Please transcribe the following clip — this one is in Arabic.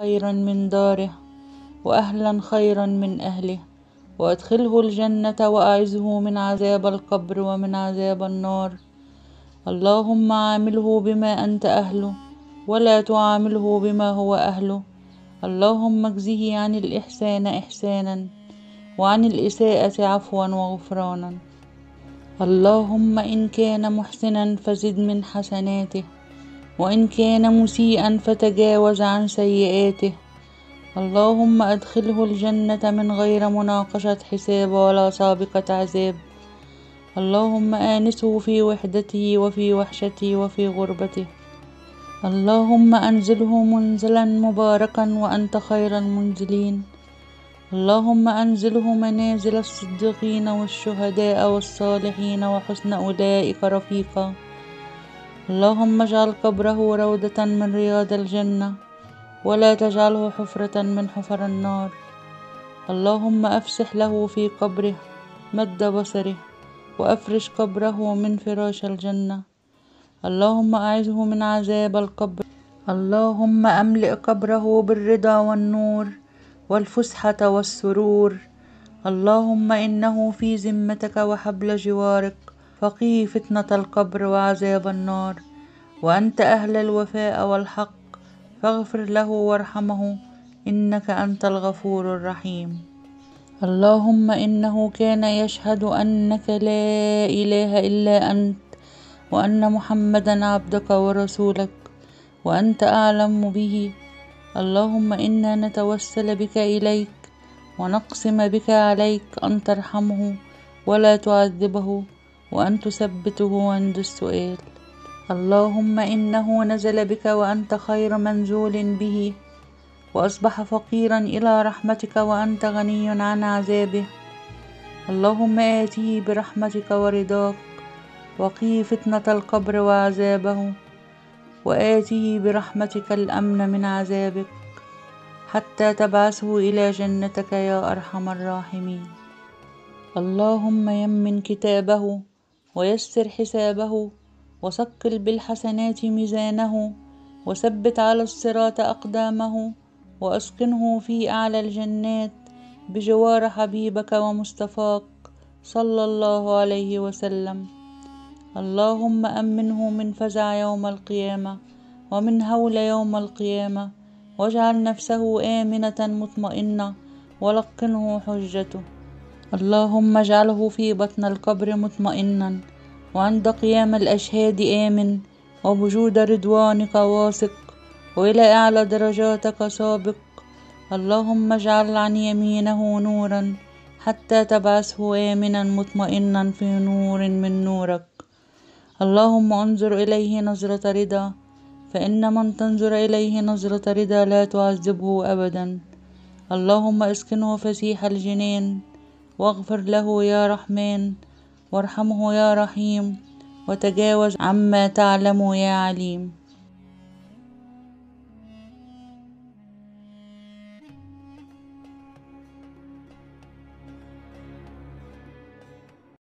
خيرا من داره وأهلا خيرا من أهله وأدخله الجنة وأعزه من عذاب القبر ومن عذاب النار. اللهم عامله بما أنت أهله ولا تعامله بما هو أهله. اللهم اجزه عن الإحسان إحسانا وعن الإساءة عفوا وغفرانا. اللهم إن كان محسنا فزد من حسناته. وإن كان مسيئا فتجاوز عن سيئاته. اللهم أدخله الجنة من غير مناقشة حساب ولا سابقة عذاب. اللهم آنسه في وحدته وفي وحشته وفي غربته اللهم أنزله منزلا مباركا وأنت خير المنزلين. اللهم أنزله منازل الصديقين والشهداء والصالحين وحسن أولئك رفيقا. اللهم اجعل قبره روضة من رياض الجنة ولا تجعله حفرة من حفر النار. اللهم أفسح له في قبره مد بصره وأفرش قبره من فراش الجنة. اللهم أعزه من عذاب القبر. اللهم أملئ قبره بالرضا والنور والفسحة والسرور. اللهم إنه في ذمتك وحبل جوارك. فقيه فتنة القبر وعذاب النار. وأنت أهل الوفاء والحق فاغفر له وارحمه إنك أنت الغفور الرحيم. اللهم إنه كان يشهد أنك لا إله إلا أنت وأن محمدا عبدك ورسولك وأنت أعلم به. اللهم إنا نتوسل بك إليك ونقسم بك عليك أن ترحمه ولا تعذبه. وأن تثبته عند السؤال. اللهم إنه نزل بك وأنت خير منزول به وأصبح فقيرا إلى رحمتك وأنت غني عن عذابه. اللهم آته برحمتك ورضاك وقي فتنة القبر وعذابه وآته برحمتك الأمن من عذابك حتى تبعثه إلى جنتك يا أرحم الراحمين. اللهم يمن كتابه ويسر حسابه وثقل بالحسنات ميزانه وثبت على الصراط أقدامه وأسكنه في أعلى الجنات بجوار حبيبك ومصطفاك صلى الله عليه وسلم. اللهم أمنه من فزع يوم القيامة ومن هول يوم القيامة واجعل نفسه آمنة مطمئنة ولقنه حجته. اللهم اجعله في بطن القبر مطمئنا وعند قيام الأشهاد آمن ووجود رضوانك واثق وإلى أعلى درجاتك سابق اللهم اجعل عن يمينه نورا حتى تبعثه آمنا مطمئنا في نور من نورك اللهم انظر إليه نظرة رضا فإن من تنظر إليه نظرة رضا لا تعذبه أبدا اللهم اسكنه فسيح الجنان واغفر له يا رحمن وارحمه يا رحيم وتجاوز عما تعلم يا عليم.